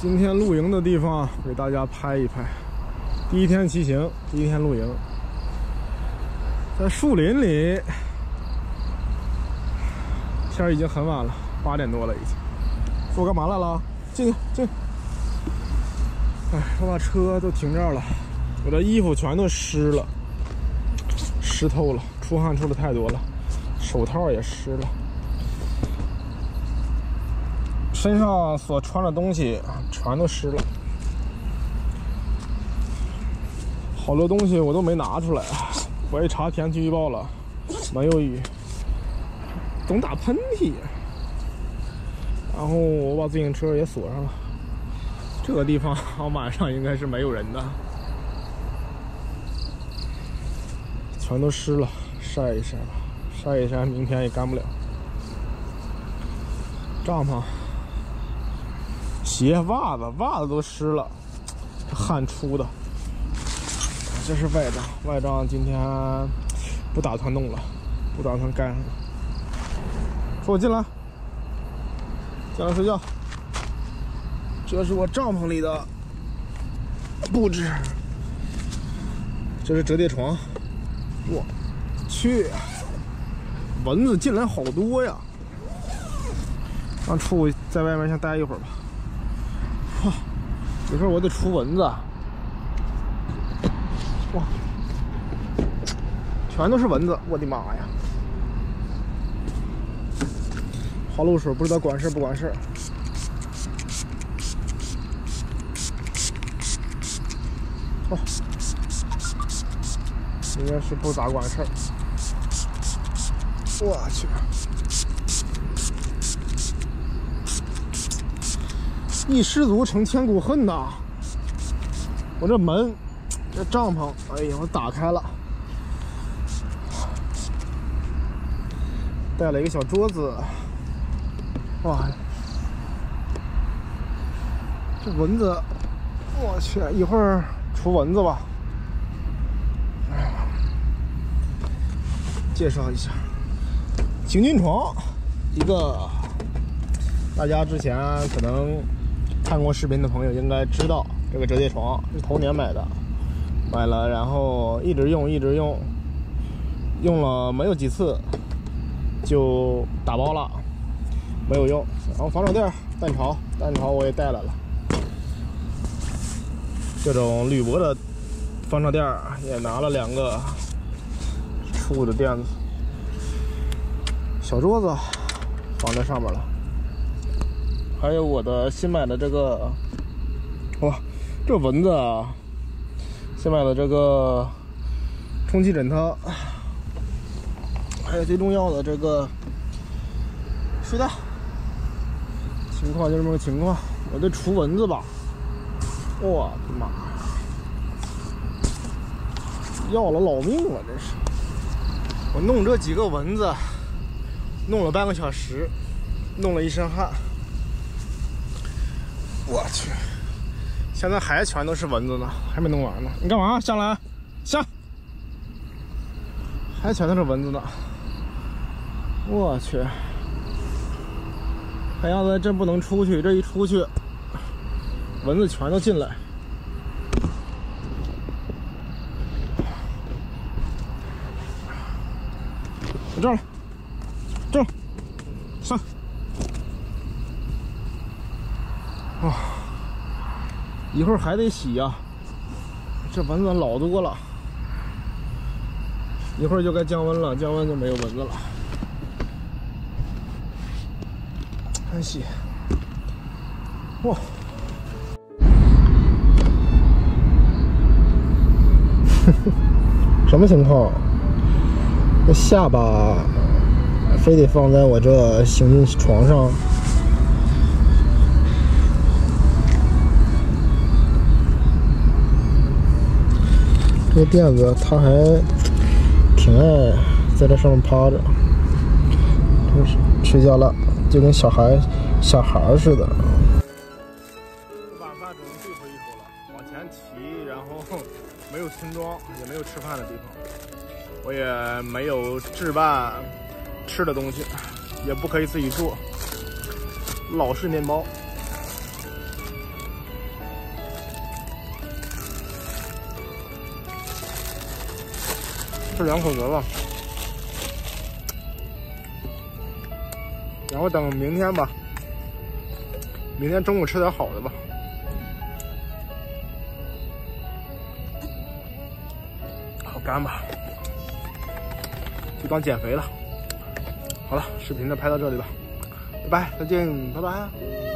今天露营的地方给大家拍一拍。第一天骑行，第一天露营，在树林里。天儿已经很晚了，八点多了已经。说干嘛来了？进去进。哎，我把车都停这儿了，我的衣服全都湿了，湿透了，出汗出的太多了，手套也湿了。身上所穿的东西全都湿了，好多东西我都没拿出来。我一查天气预报了，没有雨，总打喷嚏。然后我把自行车也锁上了。这个地方晚上应该是没有人的，全都湿了，晒一晒吧，晒一晒，明天也干不了。帐篷。鞋、袜子，袜子都湿了，汗出的。这是外帐，外帐今天不打算弄了，不打算盖上了。说我进来，进来睡觉。这是我帐篷里的布置，这是折叠床。我去，蚊子进来好多呀！让畜在外面先待一会儿吧。哇！一会儿我得除蚊子。哇！全都是蚊子，我的妈呀！花露水不知道管事不管事。哦，应该是不咋管事。我去！一失足成千古恨呐！我这门，这帐篷，哎呀，我打开了，带了一个小桌子。哇，这蚊子，我去，一会儿除蚊子吧。介绍一下，行军床，一个，大家之前可能。看过视频的朋友应该知道，这个折叠床是头年买的，买了然后一直用一直用，用了没有几次就打包了，没有用。然后防潮垫、蛋巢，蛋巢我也带来了，这种铝箔的防潮垫也拿了两个，粗的垫子，小桌子放在上面了。还有我的新买的这个，哇，这蚊子啊！新买的这个充气枕头，还有最重要的这个睡袋。情况就这么个情况，我得除蚊子吧。我的妈呀！要了老命了，这是！我弄这几个蚊子，弄了半个小时，弄了一身汗。我去，现在还全都是蚊子呢，还没弄完呢。你干嘛？下来，下，还全都是蚊子呢。我去，看样子真不能出去，这一出去，蚊子全都进来。在这儿，这儿，上。啊，一会儿还得洗呀，这蚊子老多了，一会儿就该降温了，降温就没有蚊子了，还洗，哇，什么情况？这下巴非得放在我这行军床上？这垫子，他还挺爱在这上面趴着，就是睡觉了，就跟小孩、小孩似的。晚饭准备最后一口了，往前骑，然后没有村庄，也没有吃饭的地方，我也没有置办吃的东西，也不可以自己做，老式面包。吃两口得了。然后等明天吧，明天中午吃点好的吧。好干吧，就当减肥了。好了，视频就拍到这里吧，拜拜，再见，拜拜。